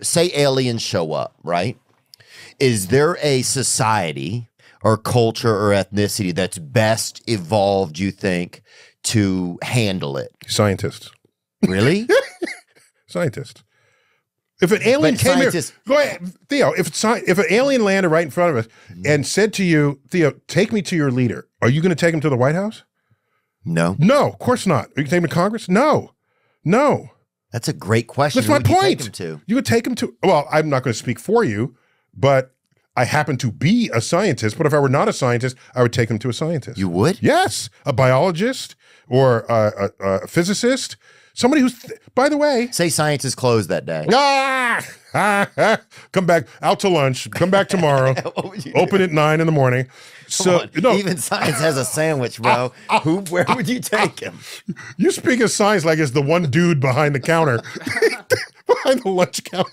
say aliens show up, right? Is there a society or culture or ethnicity that's best evolved, you think, to handle it? Scientists. Really? Scientists. If an alien But came here, go ahead, Theo. If if an alien landed right in front of us Mm-hmm. and said to you, Theo, take me to your leader, are you going to take him to the White House? no. No, of course not. Are you going to take him to Congress? No, no. That's a great question. That's Who my you point. to? You would take him to. Well, I'm not going to speak for you, but I happen to be a scientist. But if I were not a scientist, I would take him to a scientist. You would? Yes, a biologist or a, a, a physicist, somebody who's. Th- by the way, Say science is closed that day. ah, come back out to lunch. Come back tomorrow. You do? Open at nine in the morning. So Come on. no, Even science has a sandwich, bro. Who? Where would you take him? you speak of science like it's the one dude behind the counter, behind the lunch counter.